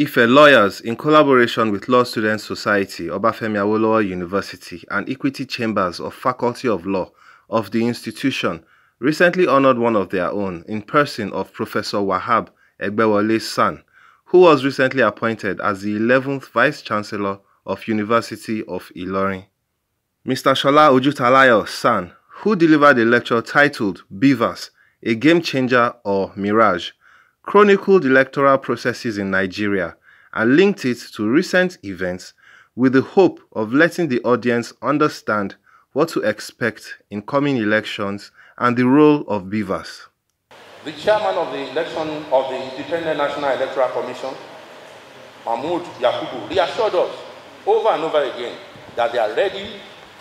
Ife lawyers, in collaboration with Law Students Society, Obafemi Awolowo University, and Equity Chambers of Faculty of Law of the institution, recently honored one of their own in person of Professor Wahab Egbewole's son, who was recently appointed as the 11th Vice-Chancellor of University of Ilorin. Mr. Shola Ojutalayo's son, who delivered a lecture titled BVAS, A Game Changer or Mirage, chronicled electoral processes in Nigeria and linked it to recent events with the hope of letting the audience understand what to expect in coming elections and the role of BVAS. The chairman of the election of the Independent National Electoral Commission, Mahmood Yakubu, reassured us over and over again that they are ready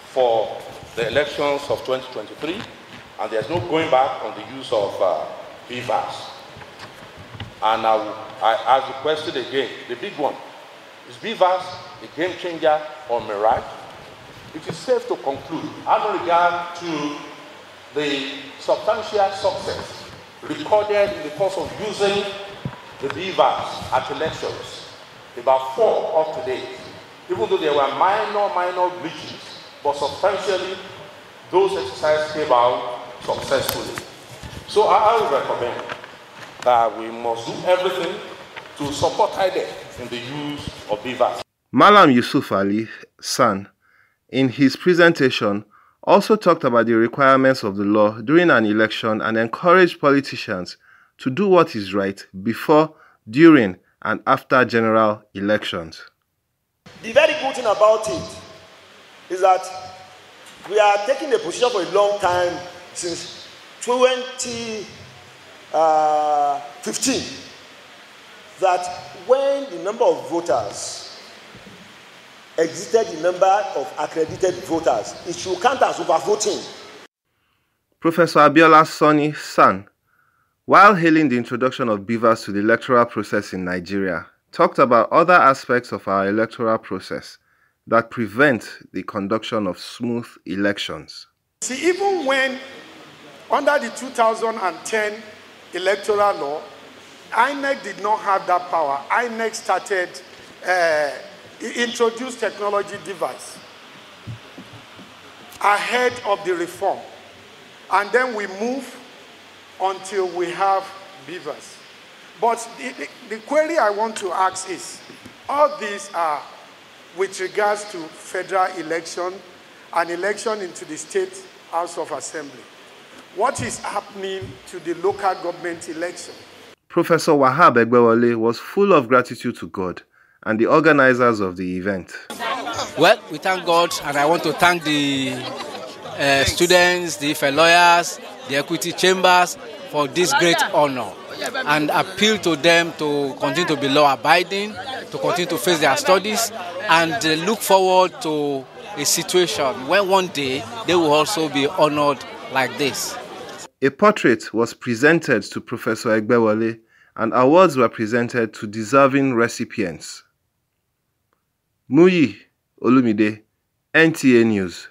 for the elections of 2023 and there's no going back on the use of uh, BVAS. And I, I ask the question again, the big one. Is BVAS a game changer or mirage? It is safe to conclude, having regard to the substantial success recorded in the course of using the BVAS at elections, about four up to date, even though there were minor, minor breaches, but substantially those exercises came out successfully. So I, I would recommend that we must do everything to support INEC in the use of BVAS. Malam Yusuf Ali, SAN, in his presentation, also talked about the requirements of the law during an election and encouraged politicians to do what is right before, during, and after general elections. The very good thing about it is that we are taking the position for a long time since 20 uh, 15 that when the number of voters exceeded the number of accredited voters, it should count as overvoting. Professor Abiola Sanni San, while hailing the introduction of BVAS to the electoral process in Nigeria, talked about other aspects of our electoral process that prevent the conduction of smooth elections. See, even when under the 2010 electoral law, INEC did not have that power. INEC started, uh, introduced technology device ahead of the reform. And then we move until we have BVAS. But the, the, the query I want to ask is, all these are with regards to federal election and election into the state House of Assembly what is happening to the local government election. Professor Wahab Egbewale was full of gratitude to God and the organizers of the event. Well, we thank God, and I want to thank the uh, students, the lawyers, the equity chambers for this great honor and appeal to them to continue to be law abiding, to continue to face their studies, and uh, look forward to a situation when one day they will also be honored like this. A portrait was presented to Professor Egbewole and awards were presented to deserving recipients. Muyi Olumide, NTA News.